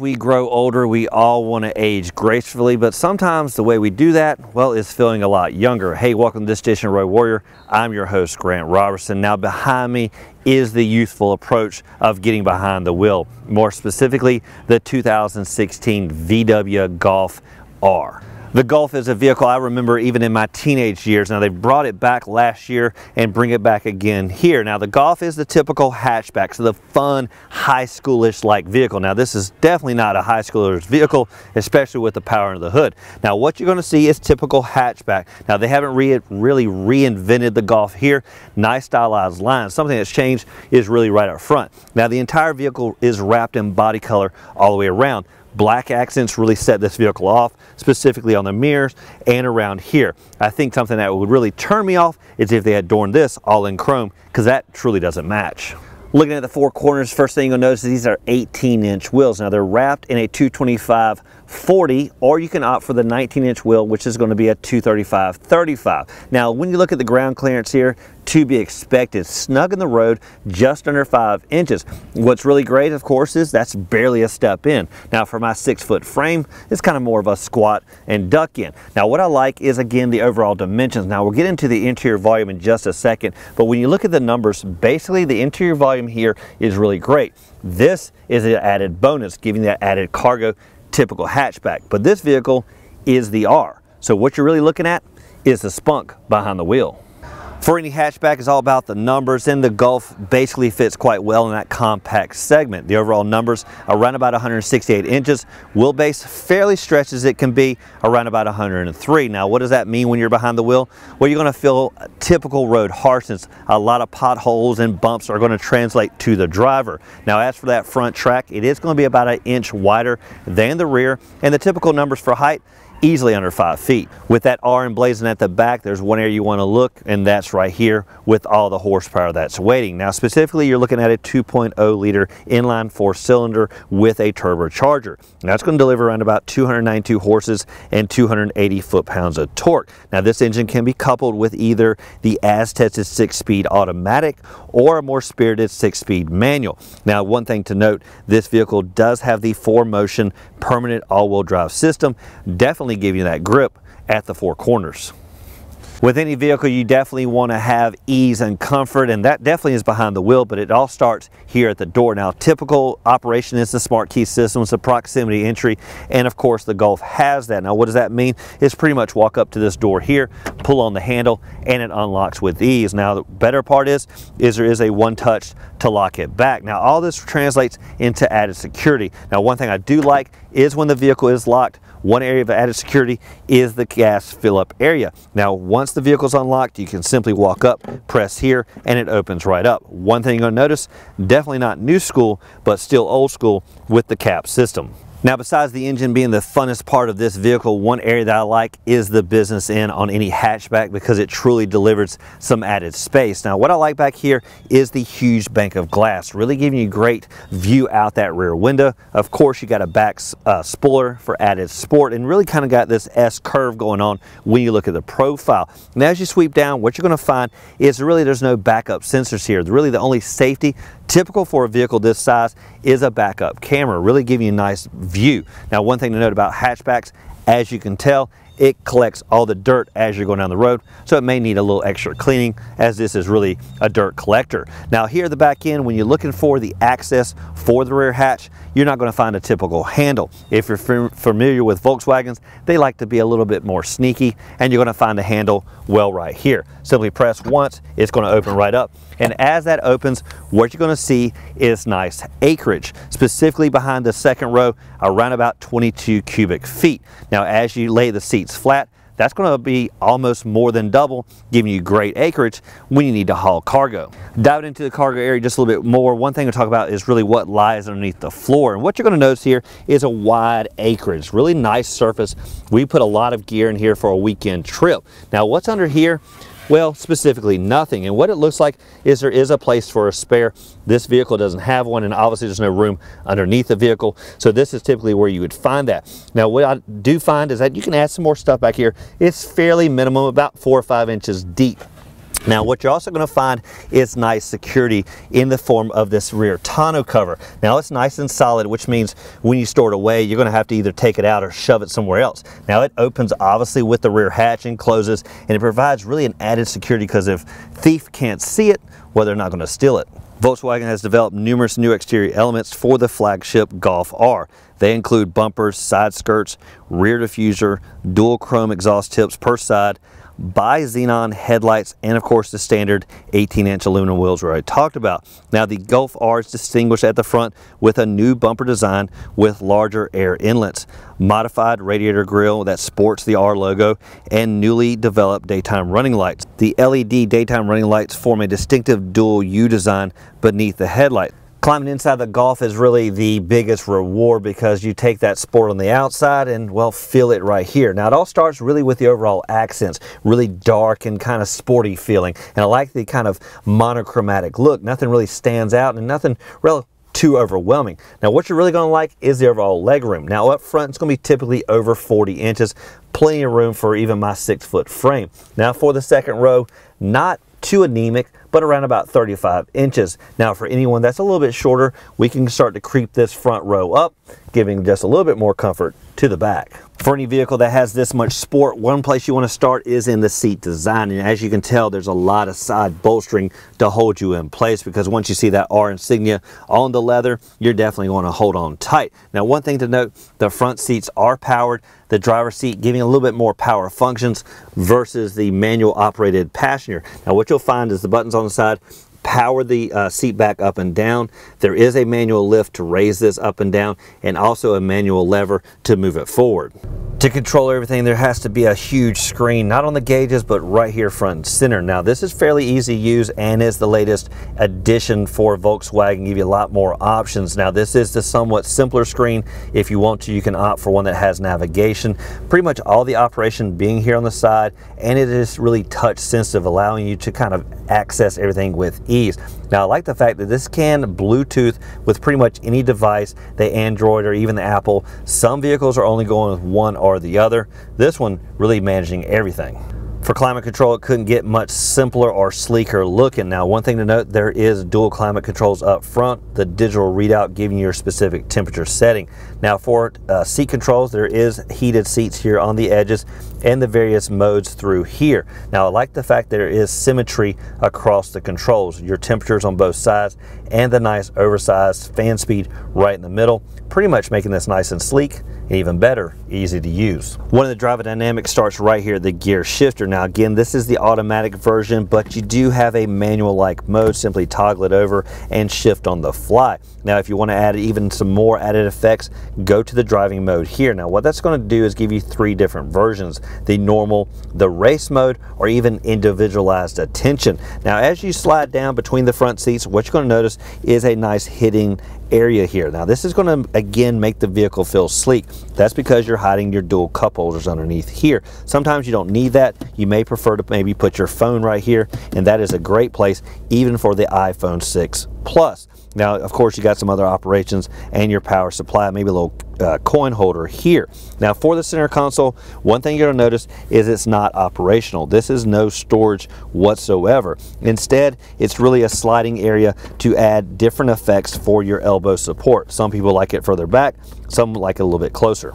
we grow older, we all want to age gracefully, but sometimes the way we do that, well, is feeling a lot younger. Hey, welcome to this edition of Road Warrior. I'm your host, Grant Roberson. Now behind me is the youthful approach of getting behind the wheel. More specifically, the 2016 VW Golf R. The Golf is a vehicle I remember even in my teenage years. Now they brought it back last year and bring it back again here. Now the Golf is the typical hatchback, so the fun high schoolish like vehicle. Now this is definitely not a high schooler's vehicle, especially with the power of the hood. Now what you're going to see is typical hatchback. Now they haven't re really reinvented the Golf here. Nice stylized lines. Something that's changed is really right up front. Now the entire vehicle is wrapped in body color all the way around. Black accents really set this vehicle off, specifically on the mirrors and around here. I think something that would really turn me off is if they had adorned this all in chrome, because that truly doesn't match. Looking at the four corners, first thing you'll notice is these are 18 inch wheels. Now they're wrapped in a 225 40 or you can opt for the 19 inch wheel which is going to be a 235 35 now when you look at the ground clearance here to be expected snug in the road just under five inches. What's really great of course is that's barely a step in. Now for my six foot frame it's kind of more of a squat and duck in. Now what I like is again the overall dimensions. Now we'll get into the interior volume in just a second but when you look at the numbers basically the interior volume here is really great. This is an added bonus giving that added cargo typical hatchback. But this vehicle is the R. So what you're really looking at is the spunk behind the wheel. For any hatchback it's all about the numbers and the Golf basically fits quite well in that compact segment. The overall numbers around about 168 inches. Wheelbase fairly stretched as it can be around about 103. Now what does that mean when you're behind the wheel? Well you're going to feel typical road harshness. A lot of potholes and bumps are going to translate to the driver. Now as for that front track it is going to be about an inch wider than the rear and the typical numbers for height easily under five feet. With that R emblazoned at the back, there's one area you want to look, and that's right here with all the horsepower that's waiting. Now, specifically, you're looking at a 2.0 liter inline four cylinder with a turbocharger. Now, that's going to deliver around about 292 horses and 280 foot-pounds of torque. Now, this engine can be coupled with either the as-tested six-speed automatic or a more spirited six-speed manual. Now, one thing to note, this vehicle does have the 4Motion permanent all-wheel drive system. Definitely give you that grip at the four corners. With any vehicle, you definitely want to have ease and comfort, and that definitely is behind the wheel, but it all starts here at the door. Now, typical operation is the smart key system, it's a proximity entry, and of course, the Golf has that. Now, what does that mean? It's pretty much walk up to this door here, pull on the handle, and it unlocks with ease. Now, the better part is, is there is a one-touch to lock it back. Now, all this translates into added security. Now, one thing I do like is when the vehicle is locked, one area of added security is the gas fill up area. Now, once the vehicle is unlocked, you can simply walk up, press here, and it opens right up. One thing you're gonna notice, definitely not new school, but still old school with the cap system. Now besides the engine being the funnest part of this vehicle, one area that I like is the business end on any hatchback because it truly delivers some added space. Now what I like back here is the huge bank of glass, really giving you great view out that rear window. Of course you got a back uh, spoiler for added sport and really kind of got this S curve going on when you look at the profile. Now as you sweep down, what you're going to find is really there's no backup sensors here. Really the only safety Typical for a vehicle this size is a backup camera, really giving you a nice view. Now one thing to note about hatchbacks, as you can tell, it collects all the dirt as you're going down the road, so it may need a little extra cleaning as this is really a dirt collector. Now here at the back end, when you're looking for the access for the rear hatch, you're not going to find a typical handle. If you're familiar with Volkswagens, they like to be a little bit more sneaky, and you're going to find a handle well right here. Simply press once, it's going to open right up. And as that opens, what you're going to see is nice acreage, specifically behind the second row, around about 22 cubic feet. Now, as you lay the seats flat, that's going to be almost more than double, giving you great acreage when you need to haul cargo. Diving into the cargo area just a little bit more, one thing to talk about is really what lies underneath the floor. And what you're going to notice here is a wide acreage, really nice surface. We put a lot of gear in here for a weekend trip. Now what's under here well, specifically nothing. And what it looks like is there is a place for a spare. This vehicle doesn't have one and obviously there's no room underneath the vehicle. So this is typically where you would find that. Now what I do find is that you can add some more stuff back here. It's fairly minimum, about four or five inches deep. Now what you're also going to find is nice security in the form of this rear tonneau cover. Now it's nice and solid which means when you store it away you're going to have to either take it out or shove it somewhere else. Now it opens obviously with the rear hatch and closes and it provides really an added security because if thief can't see it well they're not going to steal it. Volkswagen has developed numerous new exterior elements for the flagship Golf R. They include bumpers, side skirts, rear diffuser, dual chrome exhaust tips per side, bi-xenon headlights, and of course the standard 18-inch aluminum wheels we already talked about. Now the Golf R is distinguished at the front with a new bumper design with larger air inlets, modified radiator grille that sports the R logo, and newly developed daytime running lights. The LED daytime running lights form a distinctive dual U design beneath the headlight. Climbing inside the Golf is really the biggest reward because you take that sport on the outside and well feel it right here. Now it all starts really with the overall accents, really dark and kind of sporty feeling. And I like the kind of monochromatic look. Nothing really stands out and nothing really too overwhelming. Now what you're really going to like is the overall legroom. Now up front it's going to be typically over 40 inches, plenty of room for even my six foot frame. Now for the second row, not too anemic, but around about 35 inches. Now for anyone that's a little bit shorter, we can start to creep this front row up, giving just a little bit more comfort to the back. For any vehicle that has this much sport, one place you want to start is in the seat design. And as you can tell, there's a lot of side bolstering to hold you in place because once you see that R insignia on the leather, you're definitely going to hold on tight. Now, one thing to note, the front seats are powered. The driver's seat giving a little bit more power functions versus the manual operated passenger. Now, what you'll find is the buttons on the side power the uh, seat back up and down. There is a manual lift to raise this up and down and also a manual lever to move it forward. To control everything, there has to be a huge screen, not on the gauges, but right here front and center. Now, this is fairly easy to use and is the latest addition for Volkswagen, give you a lot more options. Now, this is the somewhat simpler screen. If you want to, you can opt for one that has navigation. Pretty much all the operation being here on the side, and it is really touch sensitive, allowing you to kind of access everything with ease. Now I like the fact that this can Bluetooth with pretty much any device, the Android or even the Apple. Some vehicles are only going with one or the other. This one really managing everything. For climate control, it couldn't get much simpler or sleeker looking. Now, one thing to note, there is dual climate controls up front, the digital readout giving you your specific temperature setting. Now, for uh, seat controls, there is heated seats here on the edges and the various modes through here. Now, I like the fact there is symmetry across the controls, your temperatures on both sides, and the nice oversized fan speed right in the middle, pretty much making this nice and sleek even better, easy to use. One of the driver dynamics starts right here, the gear shifter. Now again, this is the automatic version, but you do have a manual-like mode. Simply toggle it over and shift on the fly. Now, if you want to add even some more added effects, go to the driving mode here. Now, what that's going to do is give you three different versions, the normal, the race mode, or even individualized attention. Now, as you slide down between the front seats, what you're going to notice is a nice hitting area here. Now this is going to again make the vehicle feel sleek. That's because you're hiding your dual cup holders underneath here. Sometimes you don't need that. You may prefer to maybe put your phone right here and that is a great place even for the iPhone 6 Plus. Now, of course, you got some other operations and your power supply, maybe a little uh, coin holder here. Now, for the center console, one thing you're going to notice is it's not operational. This is no storage whatsoever. Instead, it's really a sliding area to add different effects for your elbow support. Some people like it further back, some like it a little bit closer.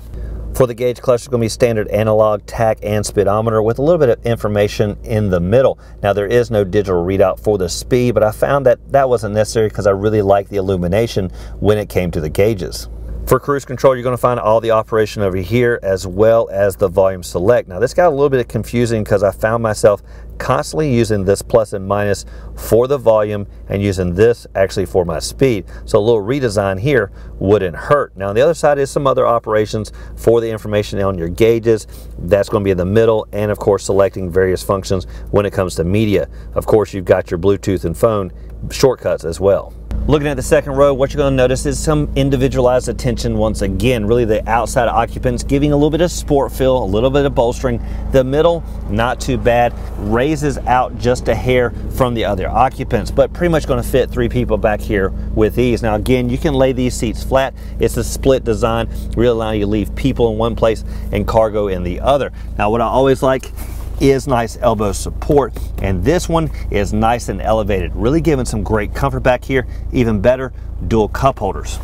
For the gauge cluster, it's going to be standard analog, tach, and speedometer with a little bit of information in the middle. Now, there is no digital readout for the speed, but I found that that wasn't necessary because I really like the illumination when it came to the gauges. For cruise control, you're going to find all the operation over here as well as the volume select. Now, this got a little bit confusing because I found myself constantly using this plus and minus for the volume and using this actually for my speed. So a little redesign here wouldn't hurt. Now on the other side is some other operations for the information on your gauges. That's going to be in the middle and of course selecting various functions when it comes to media. Of course you've got your Bluetooth and phone shortcuts as well. Looking at the second row, what you're going to notice is some individualized attention once again. Really the outside occupants giving a little bit of sport feel, a little bit of bolstering. The middle, not too bad, raises out just a hair from the other occupants, but pretty much going to fit three people back here with ease. Now again, you can lay these seats flat. It's a split design, really allowing you to leave people in one place and cargo in the other. Now what I always like is nice elbow support, and this one is nice and elevated, really giving some great comfort back here. Even better, dual cup holders.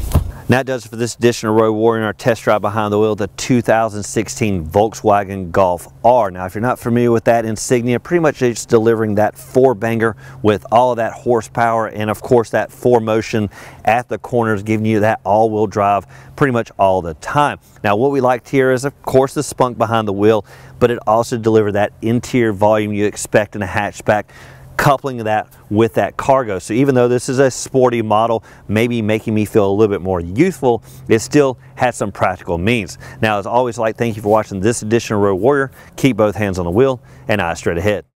And that does it for this edition of Road Warrior in our test drive behind the wheel, of the 2016 Volkswagen Golf R. Now, if you're not familiar with that insignia, pretty much it's delivering that four banger with all of that horsepower and of course that four motion at the corners, giving you that all-wheel drive pretty much all the time. Now, what we liked here is of course the spunk behind the wheel, but it also delivered that interior volume you expect in a hatchback coupling that with that cargo. So even though this is a sporty model, maybe making me feel a little bit more youthful, it still has some practical means. Now, as always, like, thank you for watching this edition of Road Warrior. Keep both hands on the wheel and eyes straight ahead.